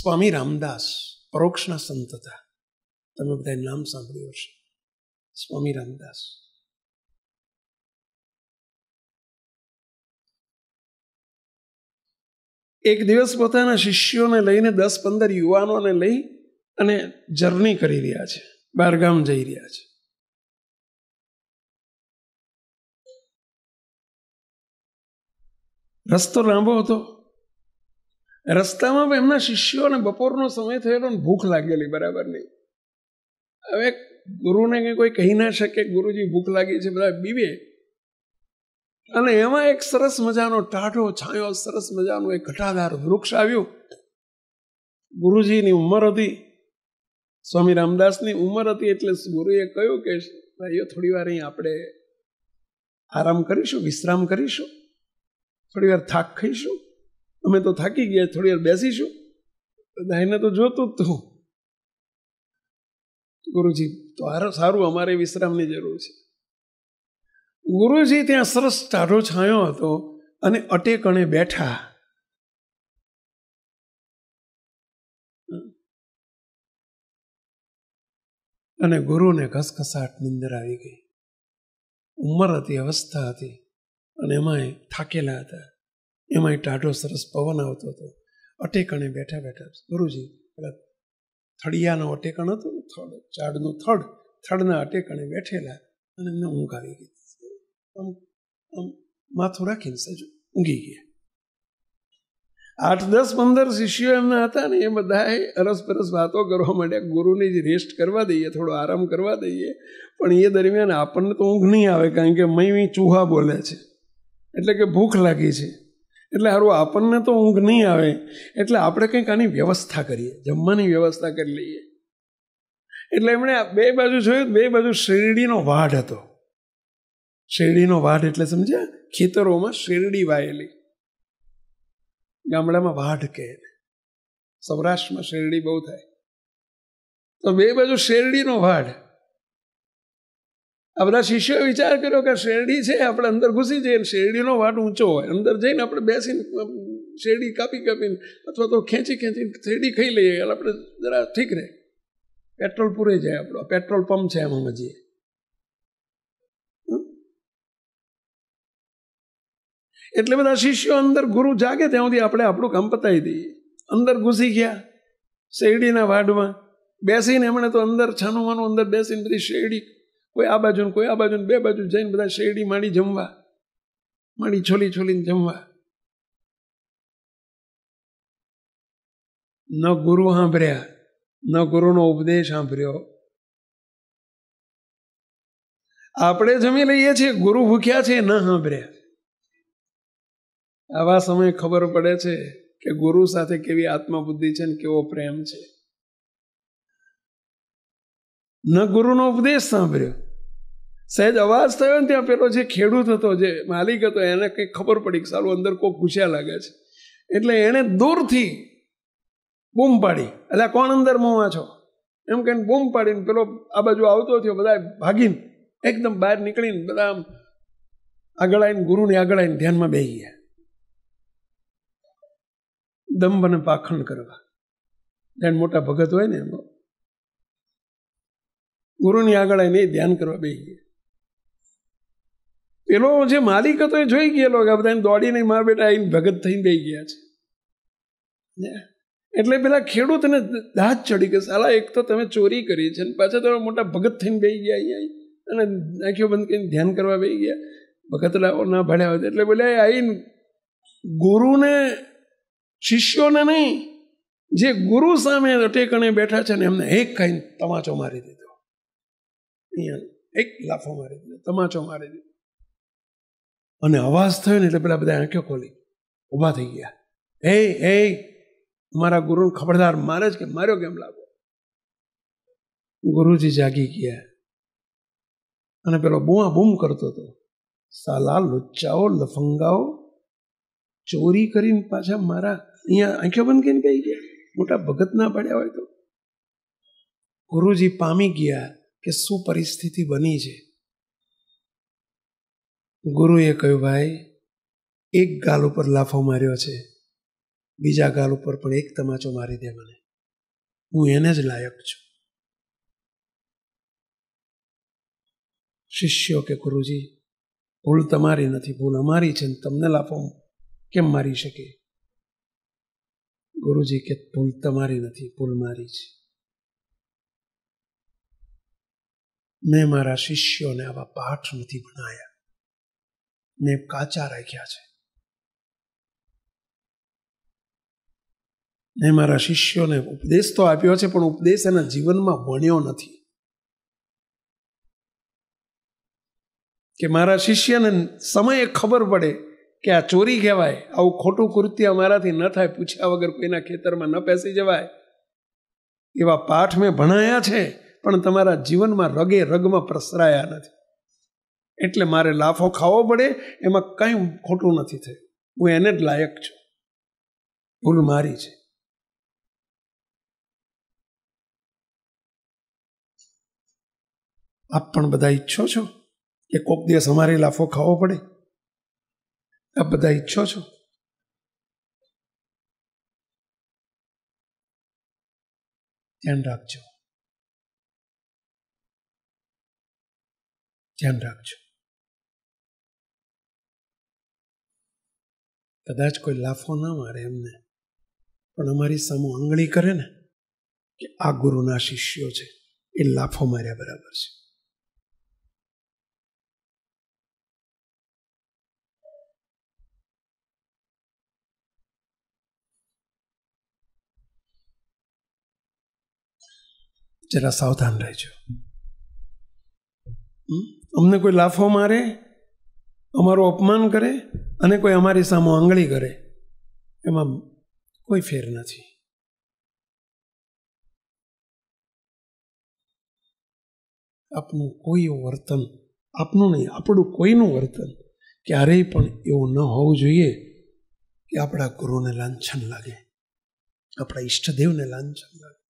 સ્વામી રામદાસ, પરોક્ષના સંત હતા તમે બધા નામ સાંભળ્યું હશે. સ્વામી રામદાસ. એક દિવસ પોતાના શિષ્યોને લઈને દસ પંદર યુવાનોને લઈ અને જર્ની કરી રહ્યા છે. બહારગામ જઈ રહ્યા છે. રસ્તો લાંબો હતો. રસ્તામાં એમના શિષ્યોને બપોરનો સમય થયેલો ને ભૂખ લાગેલી, બરાબર નહીં. હવે ગુરુને કે કોઈ કહી ના શકે ગુરુજી ભૂખ લાગી છે, બધા બીવે. અને એમાં એક સરસ મજાનો ટાઢો, છાંયો, સરસ મજાનું એક ઘટાદાર વૃક્ષ આવ્યું. ગુરુજીની ઉંમર હતી, સ્વામી રામદાસની ઉંમર હતી એટલે ગુરુએ કહ્યું કે, ભાઈઓ, થોડી વાર અહીં આપણે આરામ કરીશું, વિશ્રામ કરીશું. થોડી વાર થાક ખાઈશું. અમે તો થાકી ગયા, થોડી વાર બેસીશું. બધાને તો જોતું જ તું. ગુરુજી, તો સારું અમારે વિશ્રામની જરૂર છે. ગુરુજી ત્યાં સરસ ટાઢો છાંયો હતો અને અટેકણે બેઠા. અને ગુરુને ઘસઘસાટ નિંદર આવી ગઈ. ઉંમર હતી, અવસ્થા હતી અને એમાંય થાકેલા હતા. એમાંય ટાઢો સરસ પવન આવતો હતો. અટેકણે બેઠા બેઠા ગુરુજી, પેલા થળિયાનો અટેકણ હતો ને, થડ, ઝાડનું થડ, થડના અટેકણે બેઠેલા અને એમને ઊંઘ આવી ગઈ. આમ આમ માથું રાખીને સજુ ઊંઘી ગયા. આઠ, દસ, પંદર શિષ્યો એમના હતા ને, એ બધા અરસ પરસ વાતો કરવા માંડ્યા. ગુરુની જ રેસ્ટ કરવા દઈએ, થોડો આરામ કરવા દઈએ, પણ એ દરમિયાન આપણને તો ઊંઘ નહીં આવે, કારણ કે મય ચૂહા બોલે છે. એટલે કે ભૂખ લાગી છે. એટલે સારું આપણને તો ઊંઘ નહીં આવે. એટલે આપણે કંઈક આની વ્યવસ્થા કરીએ, જમવાની વ્યવસ્થા કરી લઈએ. એટલે એમણે બે બાજુ જોયું, બે બાજુ શેરડીનો વાઢ હતો. શેરડીનો વાઢ એટલે સમજ્યા? ખેતરોમાં શેરડી વાયેલી. ગામડામાં વાઢ કહે સૌરાષ્ટ્રમાં શેરડી બહુ થાય. તો બે બાજુ શેરડીનો વાઢ. આ બધા શિષ્યો વિચાર કર્યો કે શેરડી છે, આપણે અંદર ઘૂસી જઈએ શેરડીનો વાટ ઊંચો હોય. અંદર જઈને આપણે બેસીને શેરડી કાપી કાપીને અથવા તો ખેંચી ખેંચીને શેરડી ખાઈ લઈએ, એટલે આપણે જરા ઠીક રહે. પેટ્રોલ પૂરે જાય આપણો. પેટ્રોલ પંપ છે એમાં મજીએ એટલે બધા શિષ્યો અંદર ગુરુ જાગે ત્યાં સુધી આપણે આપણું કામ પતાવી દઈએ. અંદર ઘૂસી ગયા શેરડીના વાડમાં. બેસીને એમણે તો અંદર છાનું વાનું અંદર બેસીને બધી શેરડી કોઈ આ બાજુ કોઈ આ બાજુ બે બાજુ જઈને બધા શેરડી માંડી જમવા. માંડી છોલી છોલીને જમવા. ન ગુરુ સાંભળ્યા, ન ગુરુનો ઉપદેશ સાંભળ્યો. આપણે જમી લઈએ છીએ, ગુરુ ભૂખ્યા છે, ન સાંભળ્યા. આવા સમયે ખબર પડે છે કે ગુરુ સાથે કેવી આત્મબુદ્ધિ છે ને કેવો પ્રેમ છે. ન ગુરુનો ઉપદેશ સાંભળ્યો. સહેજ અવાજ થયો ને ત્યાં પેલો જે ખેડૂત હતો, જે માલિક હતો, એને કંઈક ખબર પડી કે સારું અંદર કોઈ ઘૂસ્યા લાગે છે. એટલે એણે દૂરથી બૂમ પાડી. એટલે કોણ અંદર મોવા છો? એમ કહીને બૂમ પાડીને પેલો આ બાજુ આવતો થયો બધા ભાગીને એકદમ બહાર નીકળીને બધા આમ આગળ આવીને ગુરુની આગળ આવીને ધ્યાનમાં બેસી ગયા. દંભ અને પાખંડ કરવા. જાણે મોટા ભગત હોય ને એમાં. ગુરુની આગળ આવીને ધ્યાન કરવા બેસી ગયા. પેલો જે માલિક હતો એ જોઈ ગયેલો કે બધા દોડીને મા બેટા આવીને ભગત થઈને બેસી ગયા છે. એટલે પેલા ખેડૂતને દાંત ચડી કે સાલા, એક તો તમે ચોરી કરી છે ને પાછા તમે મોટા ભગત થઈને બેસી ગયા અહીંયા. અને આંખીઓ બંધ કરીને ધ્યાન કરવા બેસી ગયા. ભગત ના ભણ્યા હોય એટલે બોલે આવીને ગુરુને, શિષ્યોને નહીં, જે ગુરુ સામે અટેકણે બેઠા છે ને એમને એક ખાઈને તમાચો મારી દીધો. અહીંયા એક લાફો મારી દીધો, તમાચો મારી દીધો. અને અવાજ થયો ને એટલે પેલા બધા આંખો ખોલી. ઊભા થઈ ગયા. એ એ મારા ગુરુ ખબરદાર મારે જ કે, માર્યો કેમ લાગો? ગુરુજી જાગી ગયા. અને પેલો બુઆ બૂમ કરતો હતો. સાલા, લુચ્ચાઓ, લફંગાઓ, ચોરી કરીને પાછા મારા અહીંયા આંખો બંધ કરીને કહી ગયા? મોટા ભગત ના પડ્યા હોય તો? ગુરુજી પામી ગયા કે શું પરિસ્થિતિ બની છે. ગુરુએ કહ્યું, ભાઈ, એક ગાલ ઉપર લાફો માર્યો છે, બીજા ગાલ ઉપર પણ એક તમાચો મારી દે મને. હું એને જ લાયક છું. શિષ્યો કે, ગુરુજી, ભૂલ તમારી નથી, ભૂલ અમારી છે ને તમને લાફો કેમ મારી શકે? ગુરુજી કે, ભૂલ તમારી નથી, ભૂલ મારી છે. મેં મારા શિષ્યોને આવા પાઠ નથી ભણાયા. મેં કાચા રાખ્યા છે. ને મારા શિષ્યોને ઉપદેશ તો આપ્યો છે, પણ ઉપદેશ એના જીવનમાં ભણ્યો નથી. કે મારા શિષ્યને સમયે ખબર પડે કે આ ચોરી કહેવાય, આવું ખોટું કૃત્ય અમારાથી ન થાય, પૂછ્યા વગર કોઈના ખેતરમાં ન પેસી જવાય. એવા પાઠ મેં ભણાયા છે, પણ તમારા જીવનમાં રગે રગમાં પ્રસરાયા નથી. એટલે મારે લાફો ખાવો પડે, એમાં કંઈ ખોટું નથી થયું. હું એને જ લાયક છું. ભૂલ મારી છે. આપ પણ બધા ઈચ્છો છો કે કોક દિવસ અમારે લાફો ખાવો પડે? આપ બધા ઈચ્છો છો? ધ્યાન રાખજો. ધ્યાન રાખજો. કદાચ કોઈ લાફો ના મારે એમને. પણ અમારી સામુ આંગળી કરે ને, કે આ ગુરુના શિષ્યો છે, એ લાફો માર્યા બરાબર છે. જરા સાવધાન રહેજો. અમને કોઈ લાફો મારે? અમારું અપમાન કરે અને કોઈ અમારી સામે આંગળી કરે, એમાં કોઈ ફેર નથી. આપનું કોઈ વર્તન, આપનું નહીં, આપણું કોઈનું વર્તન ક્યારેય પણ એવું ન હોવું જોઈએ કે આપણા ગુરુને લાંછન લાગે, આપણા ઈષ્ટદેવને લાંછન લાગે.